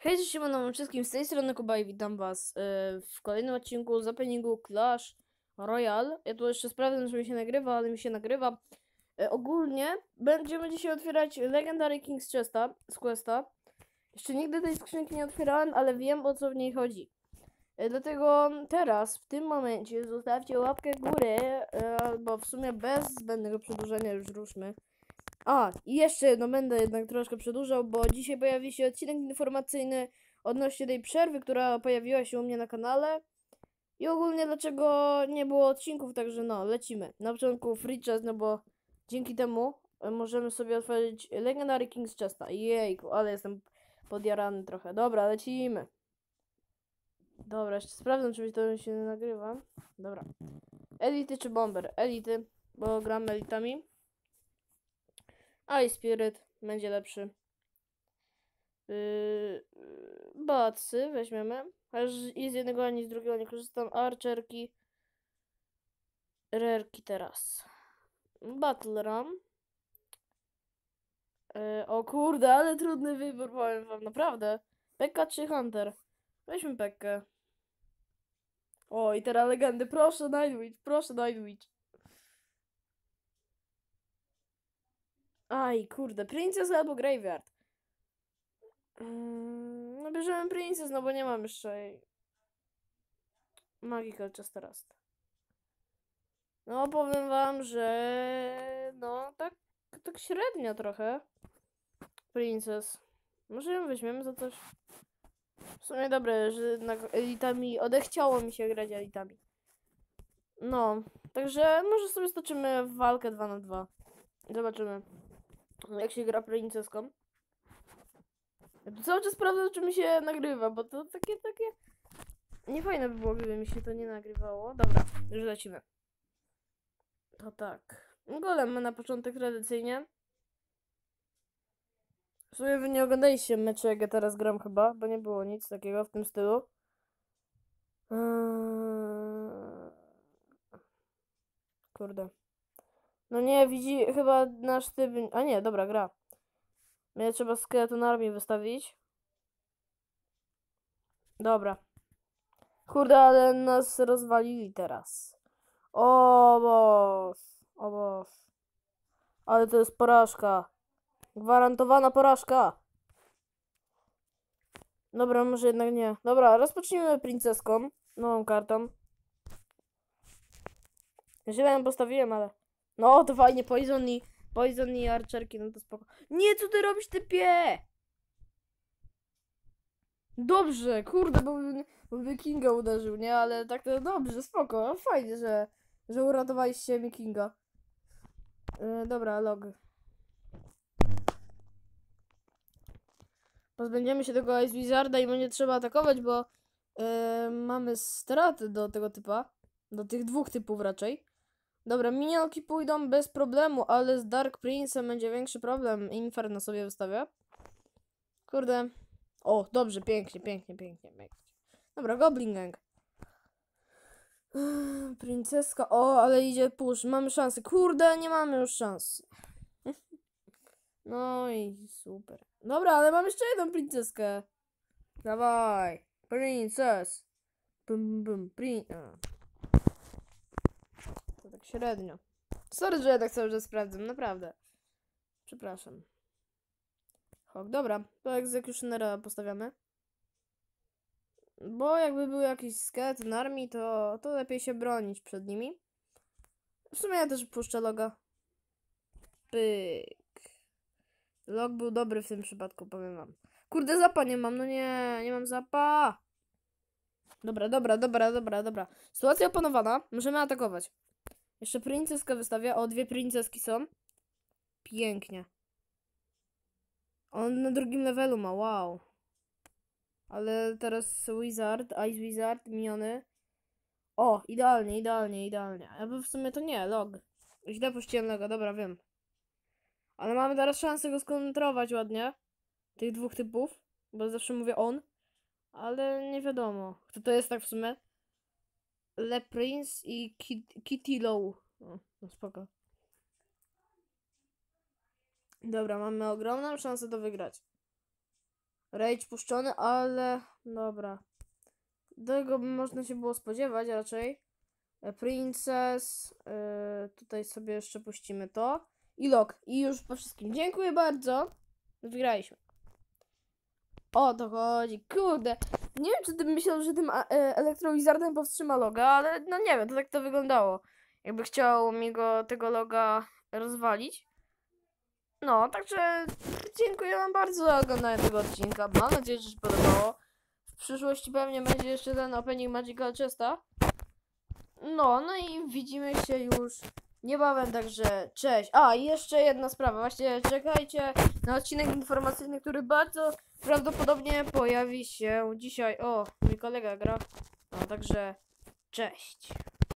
Hej, cześć, siemano wszystkim, z tej strony Kuba i witam was e, w kolejnym odcinku z Clash Royale. Ja tu jeszcze sprawdzę, czy mi się nagrywa, ale mi się nagrywa. E, ogólnie będziemy dzisiaj otwierać Legendary King's Chesta z Questa. Jeszcze nigdy tej skrzynki nie otwierałem, ale wiem o co w niej chodzi. E, dlatego teraz, w tym momencie, zostawcie łapkę e, albo w sumie bez zbędnego przedłużenia już ruszmy. A, i jeszcze jedno, będę jednak troszkę przedłużał, bo dzisiaj pojawi się odcinek informacyjny odnośnie tej przerwy, która pojawiła się u mnie na kanale. I ogólnie dlaczego nie było odcinków, także no, lecimy. Na początku free chest, no bo dzięki temu e, możemy sobie otworzyć Legendary King's Chesta. Jejku, ale jestem podjarany trochę. Dobra, lecimy. Dobra, jeszcze sprawdzę, czy to się nagrywa. Dobra. Elity czy Bomber? Elity, bo gram elitami. I Spirit będzie lepszy. Yy, bacy weźmiemy. Aż i z jednego ani z drugiego nie korzystam. Archerki. Rerki teraz. Battle Ram. Yy, o kurde, ale trudny wybór, powiem wam, naprawdę. Pekka czy Hunter? Weźmy Pekkę. O, i teraz legendy. Proszę, Nightwitch, proszę, Nightwitch. Aj, kurde, Princess albo Graveyard. Mm, no bierzemy Princess, no bo nie mam jeszcze. Magical Chesterast. No powiem wam, że no tak, tak średnio trochę. Princess. Może ją weźmiemy za coś. W sumie dobre, że jednak elitami odechciało mi się grać elitami. No, także może sobie stoczymy walkę 2 na 2. Zobaczymy. Jak się gra princeską. Ja tu cały czas sprawdzam, czy mi się nagrywa, bo to takie, takie... Niefajne by było, gdyby mi się to nie nagrywało. Dobra, już lecimy. To tak. Golem na początek tradycyjnie. W sumie wy nie oglądaliście mecze, jak ja teraz gram chyba, bo nie było nic takiego w tym stylu. Eee... Kurde. No nie, widzi chyba nasz typ... A nie, dobra, gra. Mnie trzeba skeleton armii wystawić. Dobra. Kurde, ale nas rozwalili teraz. O boss. O boss. Ale to jest porażka. Gwarantowana porażka. Dobra, może jednak nie. Dobra, rozpocznijmy princeską. Nową kartą. Źle ją postawiłem, ale... No, to fajnie, Poison i, Poison i Archerki, no to spoko. Nie, co ty robisz, typie? Dobrze, kurde, bo bo by Kinga uderzył, nie? Ale tak to dobrze, spoko, fajnie, że, że uratowaliście mi Kinga. Yy, dobra, log. Pozbędziemy się tego Ice Wizarda i będzie trzeba atakować, bo yy, mamy straty do tego typa. Do tych dwóch typów raczej. Dobra, minionki pójdą bez problemu, ale z Dark Prince'em będzie większy problem. Inferno sobie wystawia. Kurde. O, dobrze, pięknie, pięknie, pięknie, pięknie. Dobra, Goblin Gang. Princeska, o, ale idzie push, mamy szansę. Kurde, nie mamy już szans. No i super. Dobra, ale mam jeszcze jedną princeskę. Dawaj, princess. Bum, bum, prin... Średnio. Sorry, że ja tak cały czas sprawdzam, naprawdę. Przepraszam. Hok, dobra, to Executionera postawiamy. Bo jakby był jakiś skelet na armii, to, to lepiej się bronić przed nimi. W sumie ja też puszczę loga. Pyk. Log był dobry w tym przypadku, powiem wam. Kurde, zapa nie mam, no nie, nie mam zapa. Dobra, dobra, dobra, dobra, dobra. Sytuacja opanowana, możemy atakować. Jeszcze princeskę wystawia. O, dwie princeski są. Pięknie. On na drugim levelu ma, wow. Ale teraz Wizard, Ice Wizard, miniony. O, idealnie, idealnie, idealnie. Ja w sumie to nie, log. Źle puściłem loga, dobra, wiem. Ale mamy teraz szansę go skontrować ładnie. Tych dwóch typów. Bo zawsze mówię on. Ale nie wiadomo. Kto to jest tak w sumie? Le Prince i Kit Kitty Low. No spoko. Dobra, mamy ogromną szansę to wygrać. Rage puszczony, ale dobra. Tego można się było spodziewać raczej. E, Princess. e, tutaj sobie jeszcze puścimy to. I log. I już po wszystkim. Dziękuję bardzo. Wygraliśmy. O to chodzi. Kurde. Nie wiem, czy ty myślał, że tym e, elektrowizardem powstrzyma loga, ale no nie wiem, to tak to wyglądało. Jakby chciał mi go tego loga rozwalić. No, także dziękuję wam bardzo za oglądanie tego odcinka. Mam nadzieję, że się podobało. W przyszłości pewnie będzie jeszcze ten opening Magical Chesta. No, no i widzimy się już niebawem, także cześć. A, i jeszcze jedna sprawa, właśnie czekajcie na odcinek informacyjny, który bardzo prawdopodobnie pojawi się dzisiaj. O, mój kolega gra. No, także cześć.